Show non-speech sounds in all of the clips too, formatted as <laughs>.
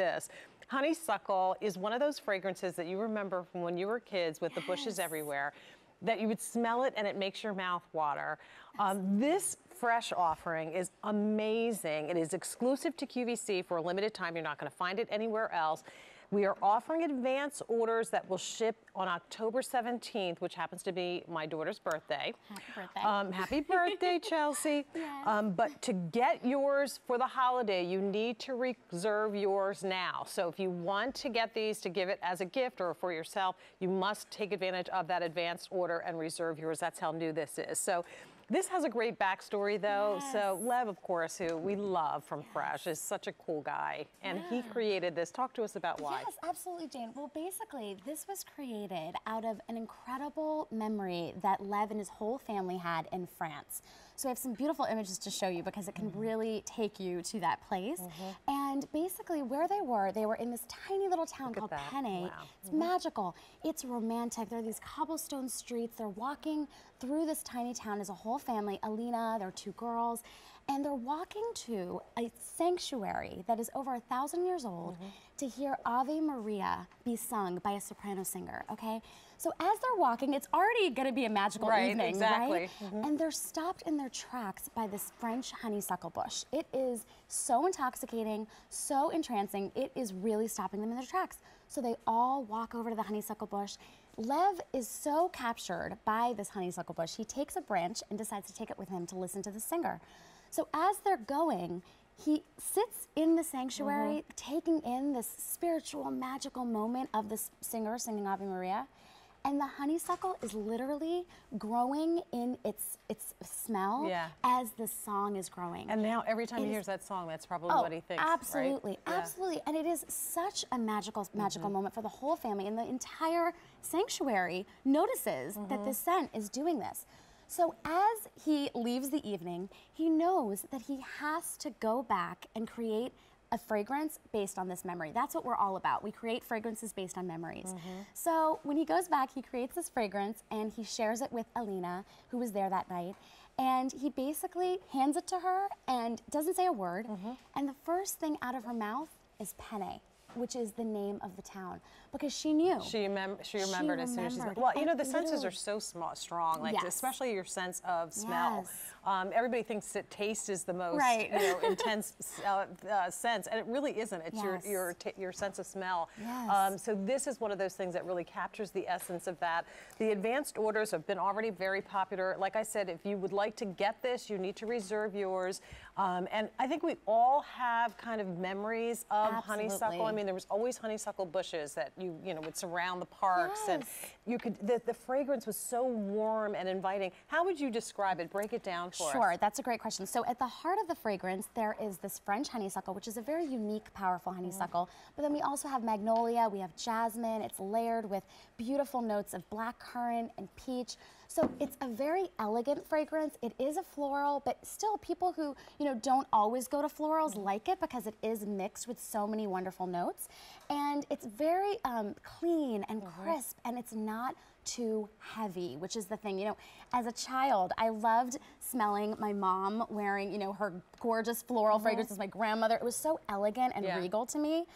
this. Honeysuckle is one of those fragrances that you remember from when you were kids with the bushes everywhere that you would smell it and it makes your mouth water. Um, this fresh offering is amazing. It is exclusive to QVC for a limited time. You're not going to find it anywhere else. We are offering advance orders that will ship on October 17th, which happens to be my daughter's birthday. Happy birthday. Um, happy <laughs> birthday, Chelsea. Yes. Um, but to get yours for the holiday, you need to reserve yours now. So if you want to get these to give it as a gift or for yourself, you must take advantage of that advanced order and reserve yours. That's how new this is. So this has a great backstory, though. Yes. So Lev, of course, who we love from Fresh, is such a cool guy, and he created this. Talk to us about why. Yes, absolutely, Jane. Well, basically, this was created out of an incredible memory that Lev and his whole family had in France. So I have some beautiful images to show you because it can Mm-hmm. really take you to that place. And basically, where they were, they were in this tiny little town Look called. Penne. Wow. It's magical. It's romantic. There are these cobblestone streets. They're walking through this tiny town as a whole family. Alina, their two girls, and they're walking to a sanctuary that is over a thousand years old Mm-hmm. to hear Ave Maria be sung by a soprano singer. Okay, so as they're walking, it's already going to be a magical Right, evening, exactly. right? Mhm. And they're stopped in their tracks by this French honeysuckle bush. It is so intoxicating, so entrancing. It is really stopping them in their tracks. So they all walk over to the honeysuckle bush. Lev is so captured by this honeysuckle bush, he takes a branch and decides to take it with him to listen to the singer. So as they're going, he sits in the sanctuary, taking in this spiritual, magical moment of this singer singing Ave Maria. And the honeysuckle is literally growing in its its smell Yeah. as the song is growing. And now every time It he is- hears that song, that's probably Oh, what he thinks. right? absolutely, Yeah. absolutely. And it is such a magical, magical Mm-hmm. moment for the whole family. And the entire sanctuary notices that Mm-hmm. the scent is doing this. So as he leaves the evening, he knows that he has to go back and create a fragrance based on this memory. That's what we're all about. We create fragrances based on memories. Mm-hmm. So when he goes back, he creates this fragrance and he shares it with Alina, who was there that night. And he basically hands it to her and doesn't say a word. Mm-hmm. And the first thing out of her mouth is penne, which is the name of the town, because she knew. She, remem- she remembered as soon as she's. Well, you know, the senses are so small, strong, like Yes. especially your sense of smell. Yes. Um, everybody thinks that taste is the most Right. you know, <laughs> intense uh, uh, sense, and it really isn't. It's Yes. your your ta your sense of smell. Yes. Um, so this is one of those things that really captures the essence of that. The advanced orders have been already very popular. Like I said, if you would like to get this, you need to reserve yours. Um, and I think we all have kind of memories of honeysuckle. I mean, there was always honeysuckle bushes that you you know would surround the parks, and you could the, the fragrance was so warm and inviting. How would you describe it? Break it down for Sure, us. Sure, that's a great question. So at the heart of the fragrance, there is this French honeysuckle, which is a very unique, powerful mm. honeysuckle. But then we also have magnolia, we have jasmine. It's layered with beautiful notes of black currant and peach. So it's a very elegant fragrance. It is a floral, but still people who, you know, don't always go to florals mm. like it because it is mixed with so many wonderful notes. And it's very um, clean and crisp and it's not too heavy, which is the thing. You know, as a child, I loved smelling my mom wearing, you know, her gorgeous floral fragrances, my grandmother. It was so elegant and Yeah. regal to me.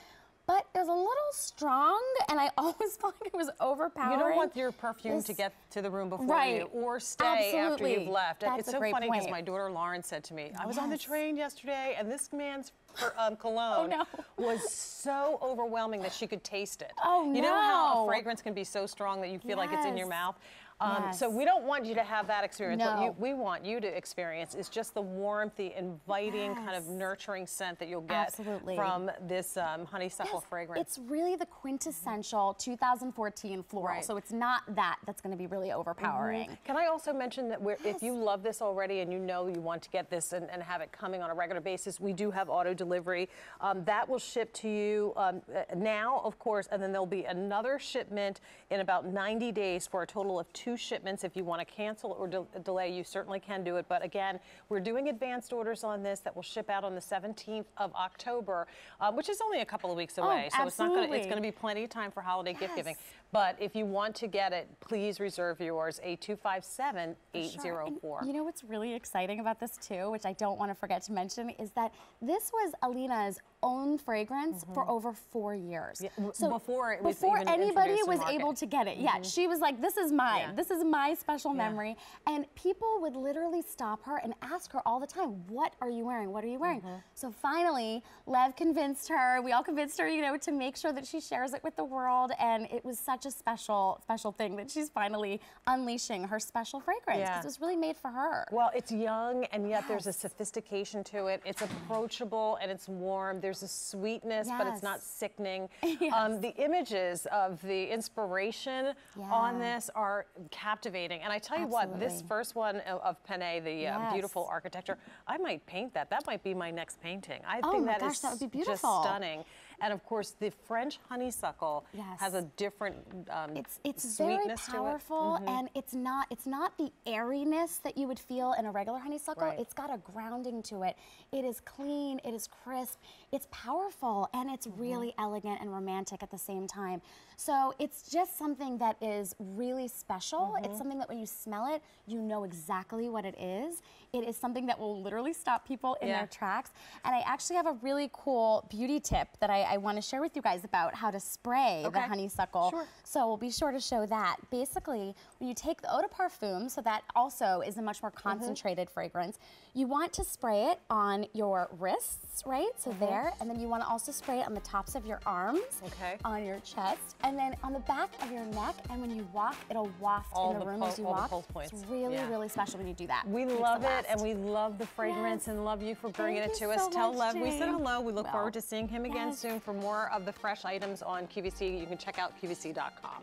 But it was a little strong, and I <laughs> always felt like it was overpowering. You don't want your perfume to get to the room before Right. you or stay after you've left. That's it's a so great funny because my daughter Lauren said to me, I was on the train yesterday and this man's per- um, <laughs> cologne Oh, no. was so overwhelming that she could taste it. Oh, You know how a fragrance can be so strong that you feel like it's in your mouth? Um, So we don't want you to have that experience. What you, we want you to experience is just the warmth, the inviting kind of nurturing scent that you'll get Absolutely. from this um, honeysuckle Yes, fragrance. It's really the quintessential 2014 floral. Right. So it's not that that's going to be really overpowering. Can I also mention that we're, if you love this already and you know you want to get this and, and have it coming on a regular basis, we do have auto delivery. Um, that will ship to you um, uh, now, of course, and then there'll be another shipment in about 90 days for a total of two shipments. If you want to cancel or de- delay, you certainly can do it. But again, we're doing advanced orders on this that will ship out on the 17th of October, um, which is only a couple of weeks away. so it's not going to, it's going to be plenty of time for holiday gift giving. But if you want to get it, please reserve yours, A257 Sure. And 804. You know what's really exciting about this too, which I don't want to forget to mention, is that this was Alina's own fragrance for over four years. Mm-hmm. Yeah, w- before it was before anybody was. Mm-hmm. able to get it. Yeah, she was like, "This is mine. Yeah. This is my special Yeah. memory." And people would literally stop her and ask her all the time, "What are you wearing? What are you wearing?" Mm-hmm. So finally, Lev convinced her. We all convinced her, you know, to make sure that she shares it with the world. And it was such a special, special thing that she's finally unleashing her special fragrance Yeah. because it was really made for her. Well, it's young and yet there's a sophistication to it. It's approachable and it's warm. There's a sweetness, but it's not <laughs> sickening. Yes. Um, the images of the inspiration on this are captivating. And I tell you what, this first one of, Penne, the uh, Yes. beautiful architecture, I might paint that. That might be my next painting. I Oh think that gosh, is that would be just stunning. And of course, the French honeysuckle Yes. has a different um, It's it's very sweetness to it. Mm-hmm. powerful and it's not it's not the airiness that you would feel in a regular honeysuckle. Right. It's got a grounding to it. It is clean, it is crisp, it's powerful, and it's Mm-hmm. really elegant and romantic at the same time. So it's just something that is really special. Mm-hmm. It's something that when you smell it, you know exactly what it is. It is something that will literally stop people in Yeah. their tracks. And I actually have a really cool beauty tip that I, I want to share with you guys about how to spray the honeysuckle. Sure. So we'll be sure to show that. Basically, when you take the eau de parfum, so that also is a much more Mm-hmm. concentrated fragrance, you want to spray it on your wrists, right? So Mm-hmm. there, and then you want to also spray it on the tops of your arms, Okay. on your chest, and then on the back of your neck. And when you walk, it'll waft All in the, the room as you all the walk. pulse points. It's really, Yeah. really special when you do that. We love it, and we love the fragrance, Yes. and love you for bringing Thank it to us. so Tell much, Lev we said hello. We look Well, forward to seeing him again yes. soon for more of the fresh items on QVC. You can check out QVC.com.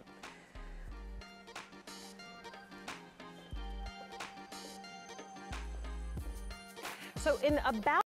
So in about